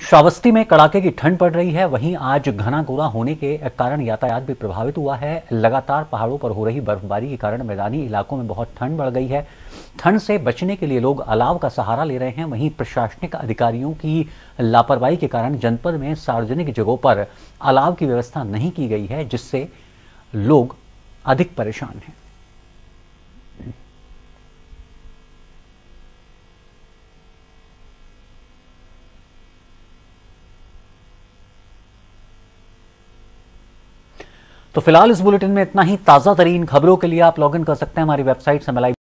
श्रावस्ती में कड़ाके की ठंड पड़ रही है। वहीं आज घना कोहरा होने के कारण यातायात भी प्रभावित हुआ है। लगातार पहाड़ों पर हो रही बर्फबारी के कारण मैदानी इलाकों में बहुत ठंड बढ़ गई है। ठंड से बचने के लिए लोग अलाव का सहारा ले रहे हैं। वहीं प्रशासनिक अधिकारियों की लापरवाही के कारण जनपद में सार्वजनिक जगहों पर अलाव की व्यवस्था नहीं की गई है, जिससे लोग अधिक परेशान हैं। तो फ़िलहाल इस बुलेटिन में इतना ही ताज़ा तरीन खबरों के लिए आप लॉग इन कर सकते हैं हमारी वेबसाइट से